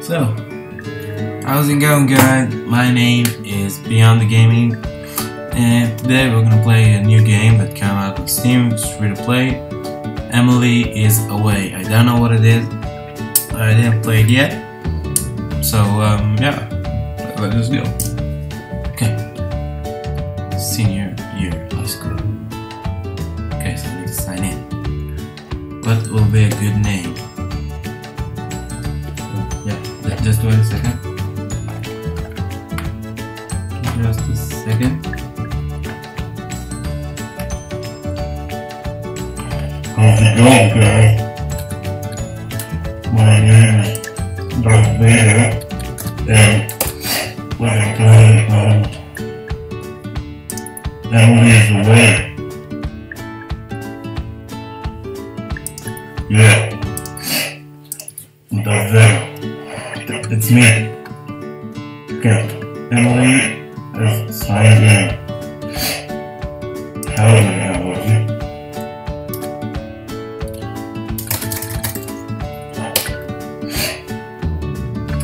So, how's it going, guys? My name is Beyond the Gaming, and today we're gonna play a new game that came out with Steam. It's free to play. Emily is away. I don't know what it is. I didn't play it yet. So, um, yeah, let's just go. Okay. Senior year high school. Okay, so I need to sign in. What will be a good name? Just one second. Just a second. How's it going, guys? My name is Darth Vader, and what I'm playing, um, Emily is away. It's me. Okay. Emily is signed in. Howdy, Emily.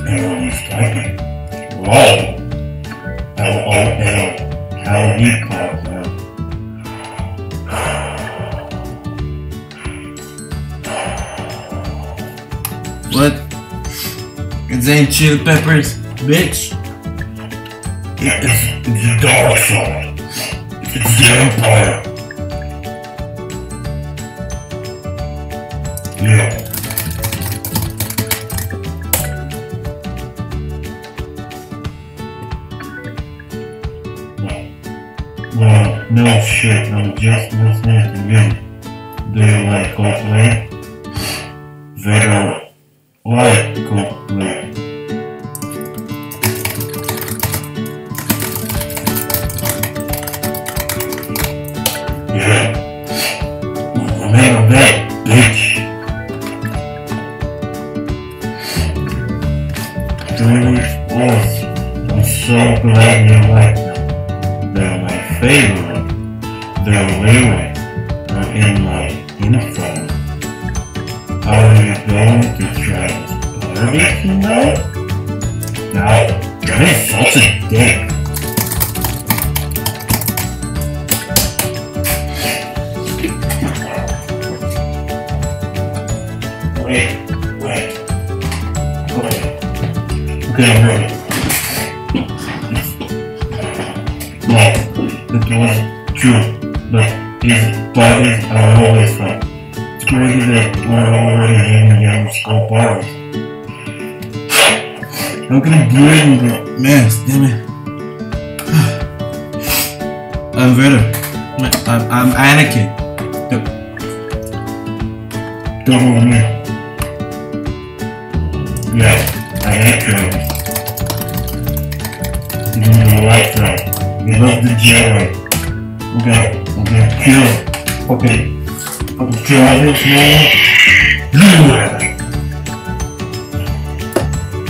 Emily's typing. Whoa! How he calls her. Ain't chili peppers, bitch. It's, it's the dark side. It's the Empire. Yeah. Well, no shit, I'm just listening to you. Do you like Coldplay? Vader like Coldplay. Yeah. Man, that bitch. Awesome. I'm so glad you like them. They're my favorite. Their lyrics are in my info. Are you going to try party tonight? Now, you're such a dick. Wait, wait. Okay. Okay, ready. No, that wasn't true. But his bodies are always fun. Crazy that we're already hanging out school parties. How can I bring the mess? Damn it. I'm Vader. I'm, I'm Anakin. Double me. Yeah, I hate you. Me the light side. We love the Jedi. Okay, okay, kill. Okay. This man. Yeah.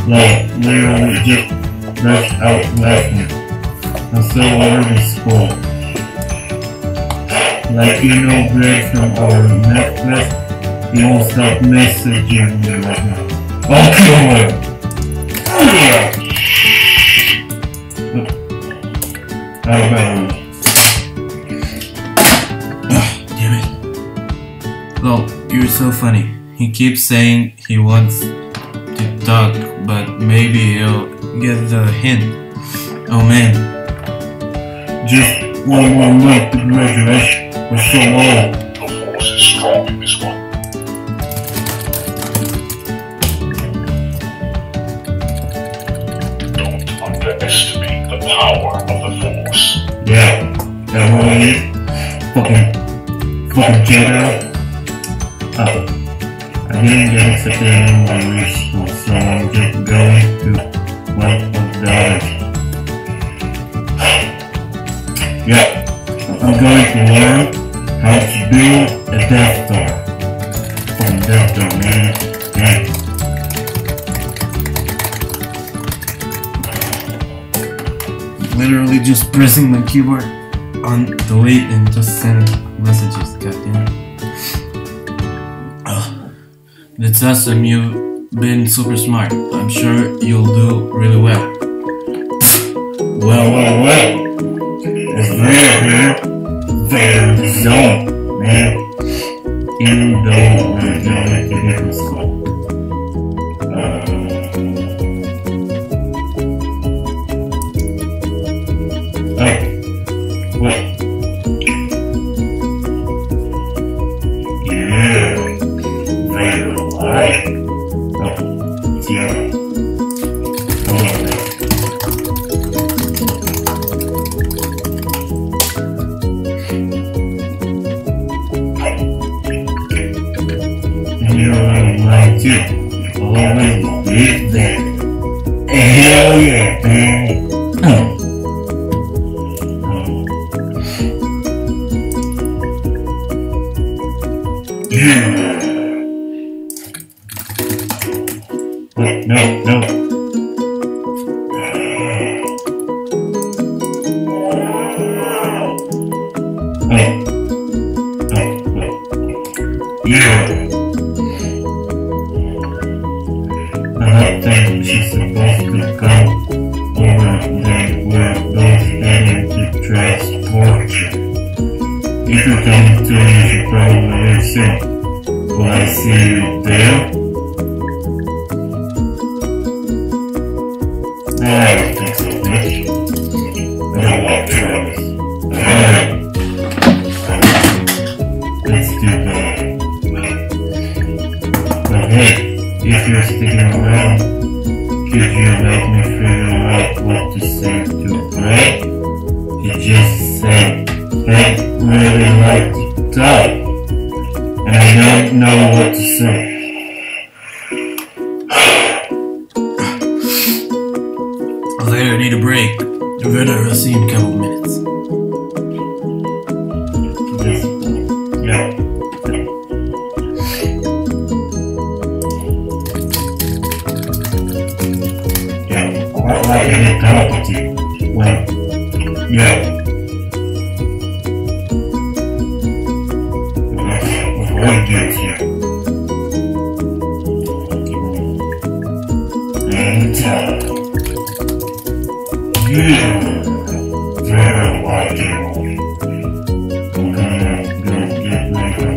No, literally just rushed out laughing. I'm so over the school. Like you know Greg from our Netflix, he won't stop messaging me right now. I'll kill him! Yeah. Well, you're so funny. He keeps saying he wants to talk, but maybe he'll get the hint. Oh man, Just one more month to graduation. We're so old. The force is strong in this one. Don't underestimate the power of the force. Yeah. That one fucking fucking Jedi. Didn't get accepted anymore in so I'm just going to one of the others. Yeah. I'm going to learn how to build a Death Star. Fucking Death Star, man. Yeah. literally just pressing my keyboard on delete and just send messages. God damn it. Ugh. Let's ask a new been super smart. I'm sure you'll do really well. Well, well, well. It's real here. There's zone, You come to me, you should probably soon. Will I see you there? I don't don't. Let's. But hey, if you're sticking around, could you let me figure what to say to Brett? Just said, really like talk. And I don't know what to say. Before you get here. And, uh, you very likely I'm gonna go get like that.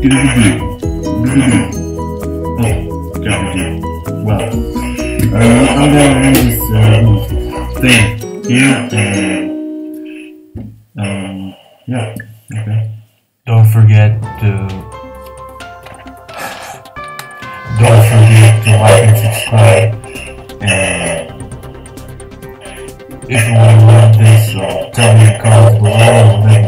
Do-do-do. Do-do-do. Oh, do-do-do. Well, uh, I'm gonna uh, and, um, yeah, okay. Don't forget to Don't forget to like and subscribe. And if you want to love this, uh, tell me in the comments below